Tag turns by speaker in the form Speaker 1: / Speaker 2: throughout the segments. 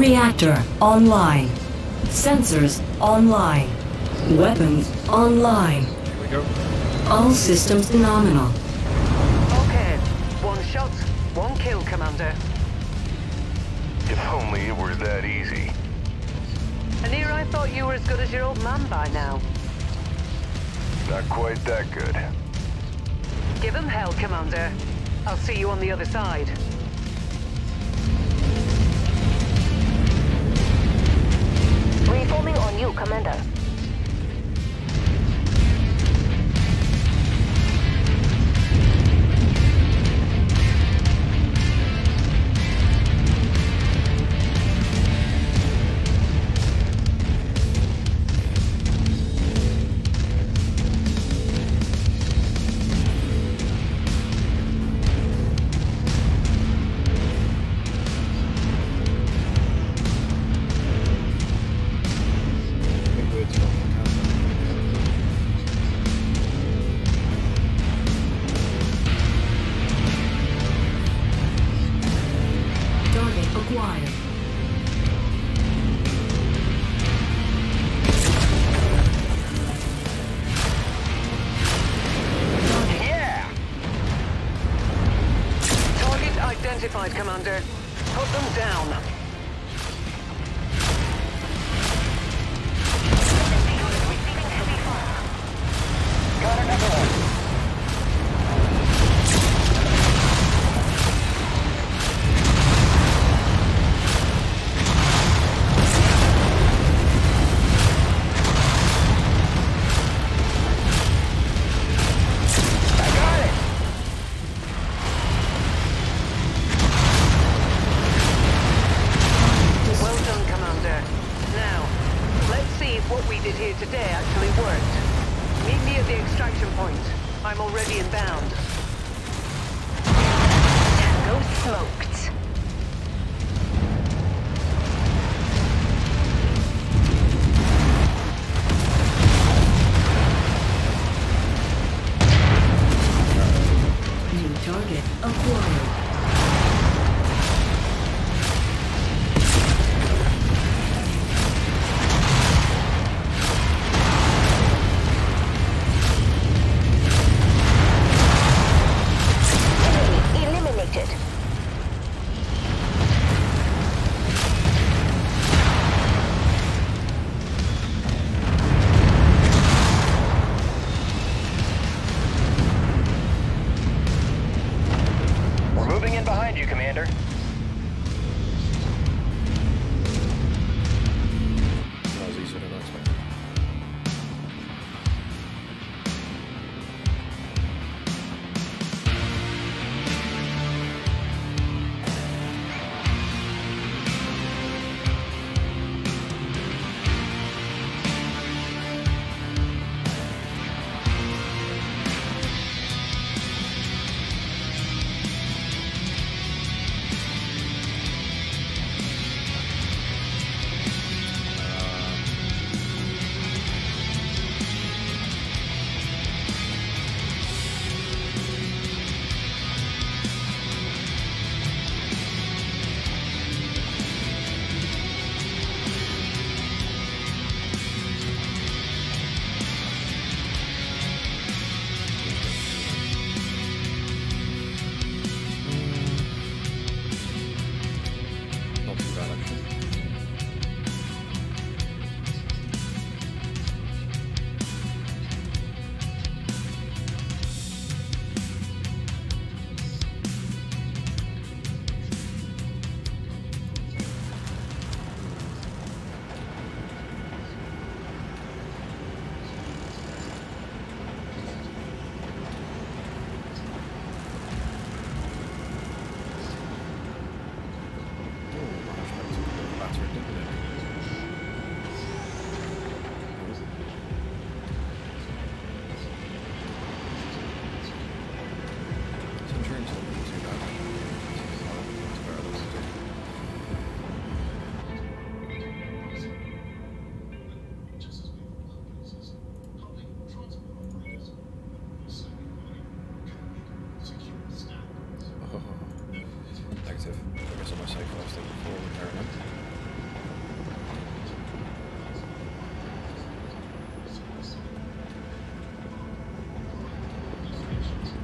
Speaker 1: Reactor online. Sensors online. Weapons online.
Speaker 2: Here we go.
Speaker 1: All systems nominal.
Speaker 3: Okay. One shot, one kill, Commander.
Speaker 4: If only it were that easy.
Speaker 3: Anir, I thought you were as good as your old man by now.
Speaker 4: Not quite that good.
Speaker 3: Give him hell, Commander. I'll see you on the other side. Put them down. Here today actually worked. Meet me at the extraction point. I'm already inbound.
Speaker 5: Go smoked.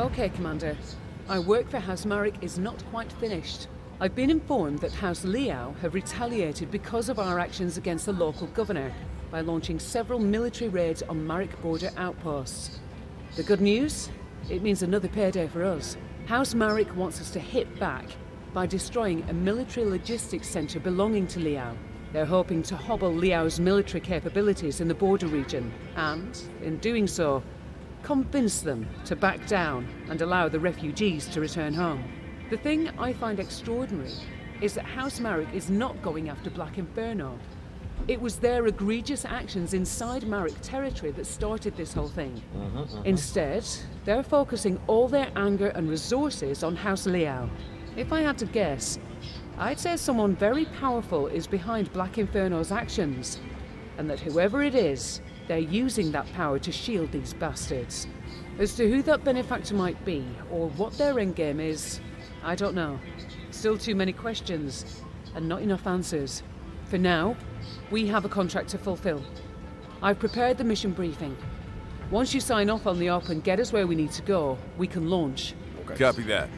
Speaker 3: Okay, Commander. Our work for House Marik is not quite finished. I've been informed that House Liao have retaliated because of our actions against the local governor by launching several military raids on Marik border outposts. The good news? It means another payday for us. House Marik wants us to hit back by destroying a military logistics centre belonging to Liao. They're hoping to hobble Liao's military capabilities in the border region, and, in doing so, convince them to back down and allow the refugees to return home. The thing I find extraordinary is that House Marik is not going after Black Inferno. It was their egregious actions inside Marik territory that started this whole thing. Uh-huh, uh-huh. Instead, they're focusing all their anger and resources on House Liao. If I had to guess, I'd say someone very powerful is behind Black Inferno's actions, and that whoever it is, they're using that power to shield these bastards. As to who that benefactor might be, or what their endgame is, I don't know. Still too many questions, and not enough answers. For now, we have a contract to fulfill. I've prepared the mission briefing. Once you sign off on the op and get us where we need to go, we can launch.
Speaker 6: Okay.
Speaker 2: Copy that.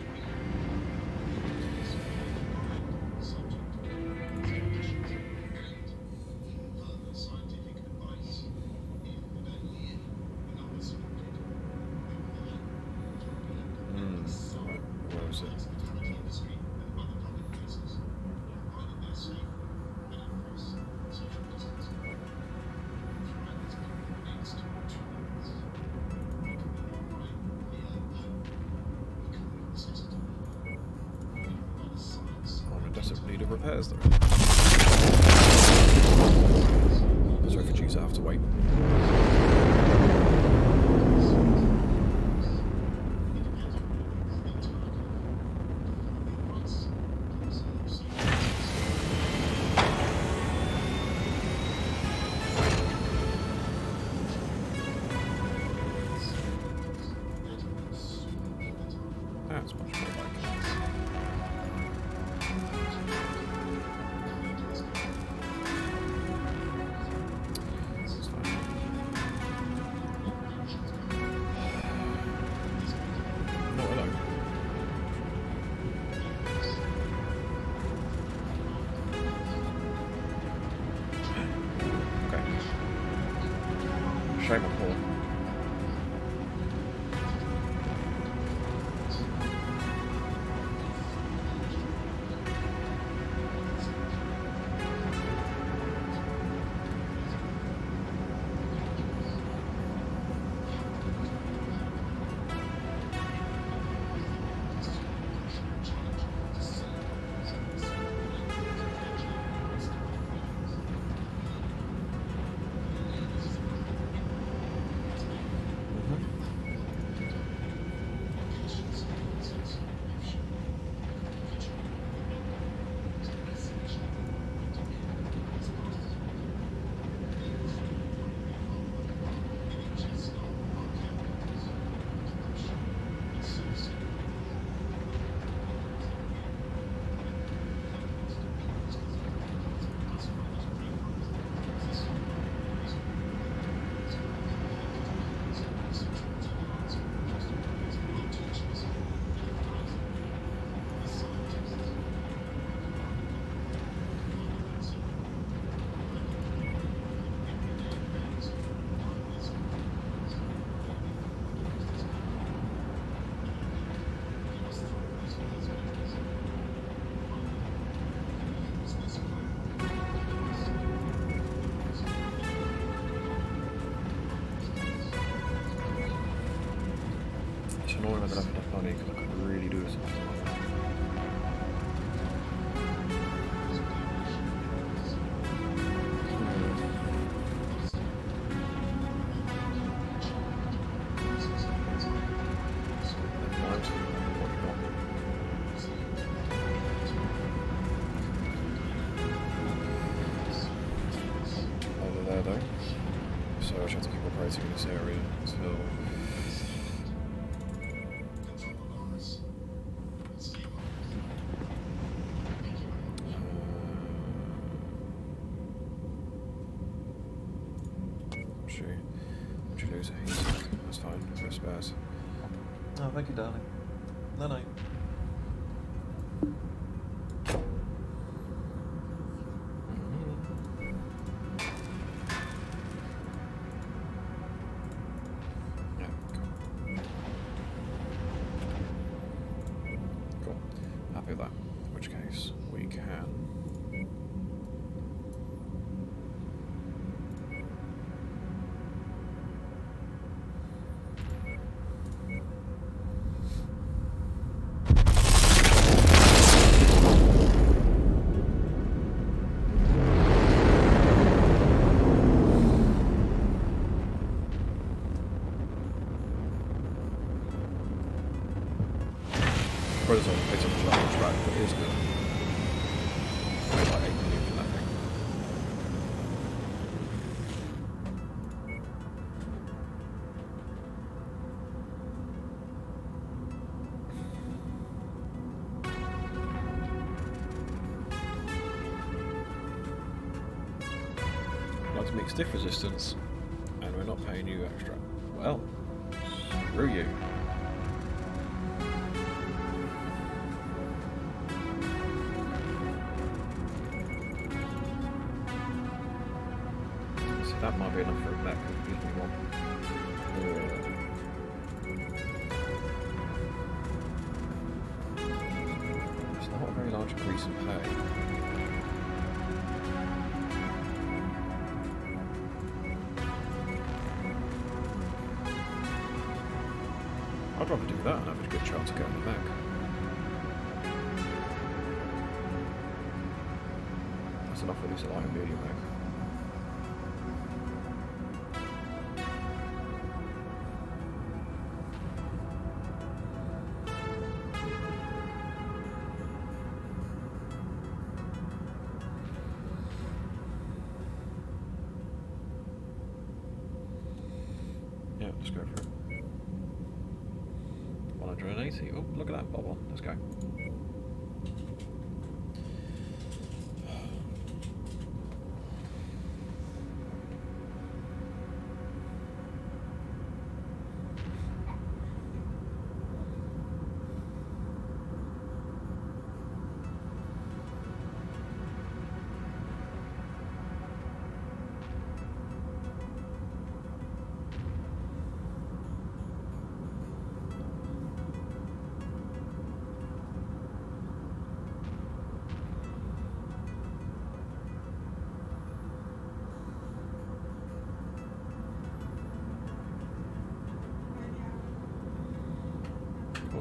Speaker 6: Have enough money because I could really do something. Spares.
Speaker 7: Oh, thank you, darling. No, no.
Speaker 2: Probably it's on, it's right track, but it is good. Paid like 8 million for that thing. Like to meet stiff resistance, in pay. I'd rather do that and have a good chance of getting the mech. That's enough for at least a light medium mech. Let's go for it. 180. Oh, look at that bubble. Let's go.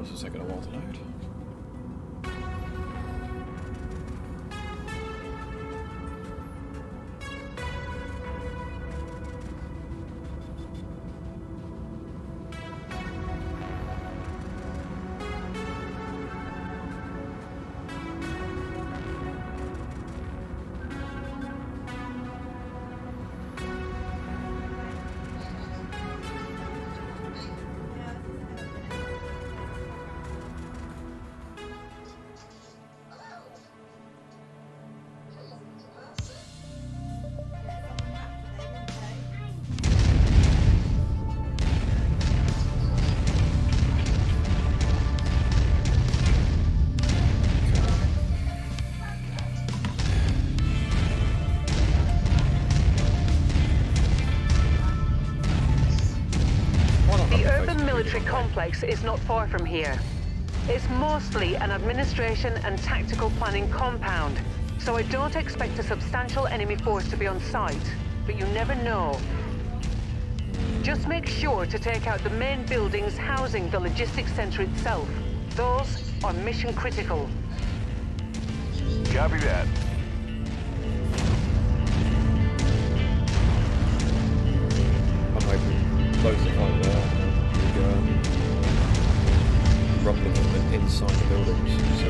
Speaker 2: Of course, it's taking a while
Speaker 3: is not far from here. It's mostly an administration and tactical planning compound, so I don't expect a substantial enemy force to be on site, but you never know. Just make sure to take out the main buildings housing the logistics center itself. Those are mission critical.
Speaker 4: Copy that.
Speaker 2: Inside the buildings,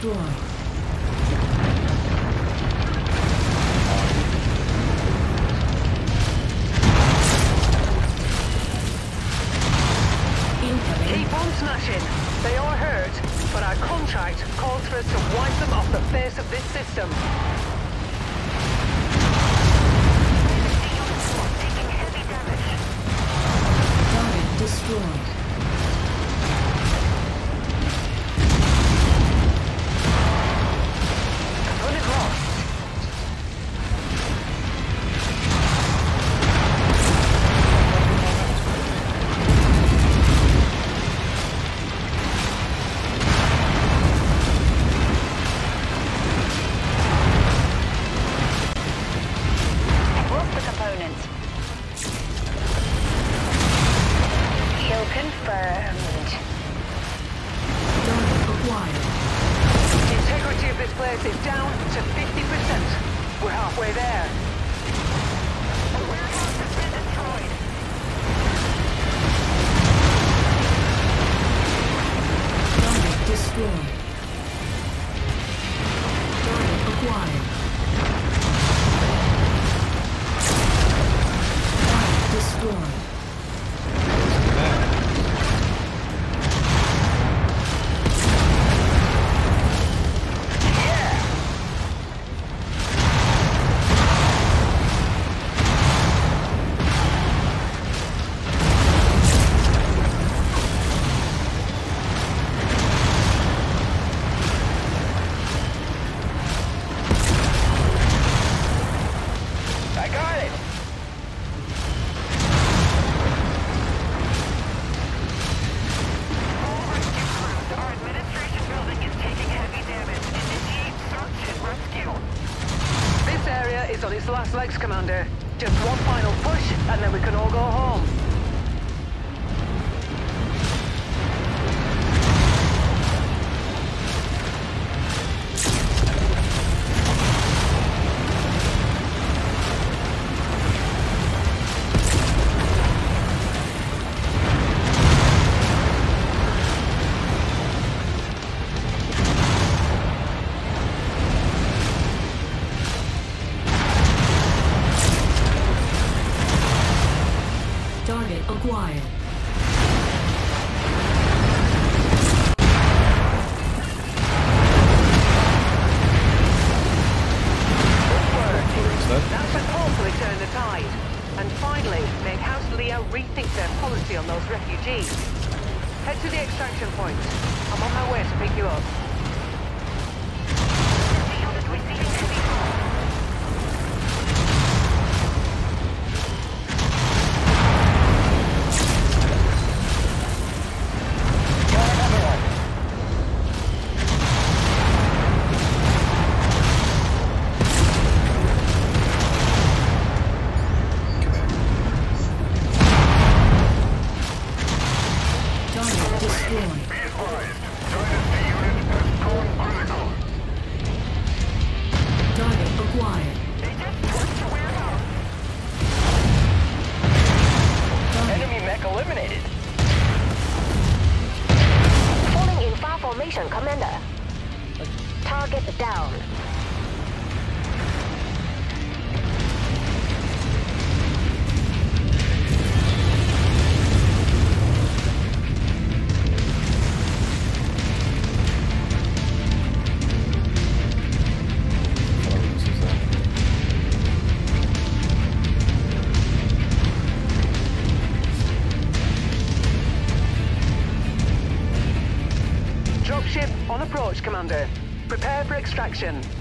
Speaker 3: destroyed.
Speaker 8: Extraction.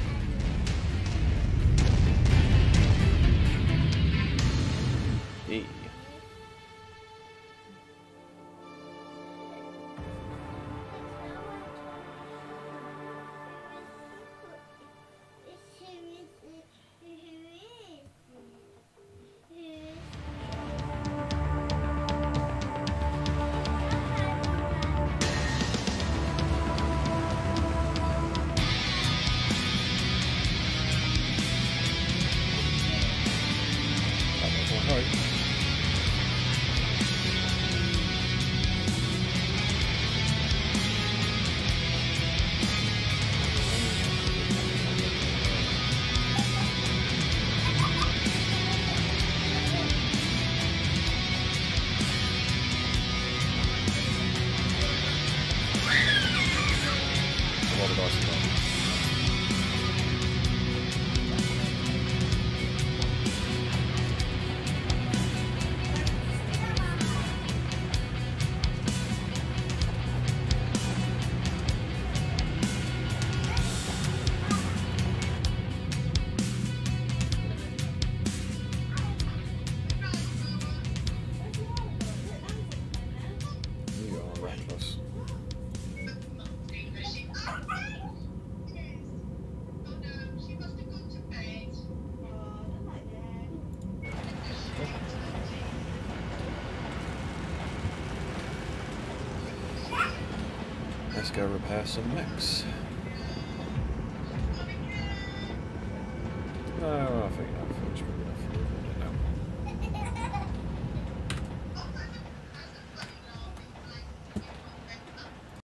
Speaker 2: Let's go repair some mechs.